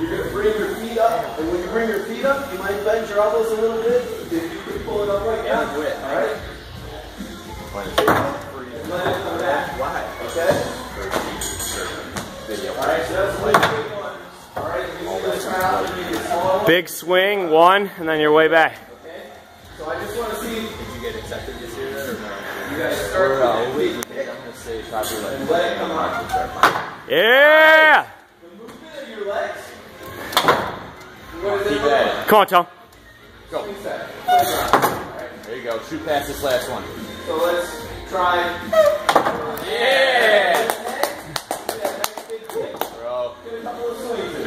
You're gonna bring your feet up, and when you bring your feet up, you might bend your elbows a little bit. If you can pull it up right now. All right. It come. Why? Okay. All right. So that's way big. All right. You see this round, and you get smaller. Big swing, one, and then you're way back. Okay. So I just want to see Did you get accepted this year or no? you guys start with wait, your. I'm gonna say probably like. Let it come on. Yeah! Come on, Tom. Go. There you go. Shoot past this last one. So let's try. Yeah! yeah.